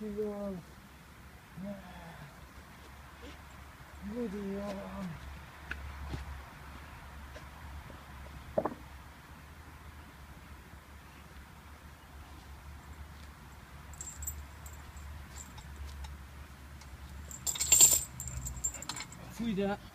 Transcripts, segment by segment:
Video. Yeah. Video. Fui that.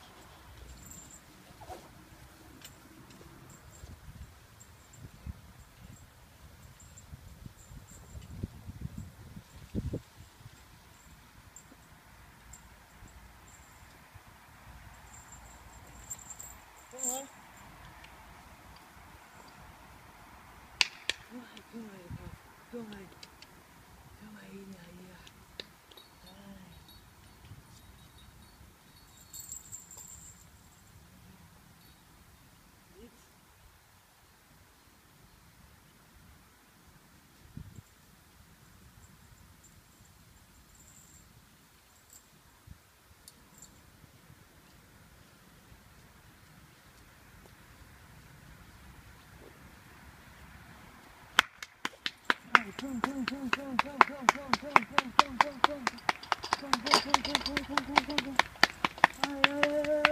God. Ay, ay, ay, ay.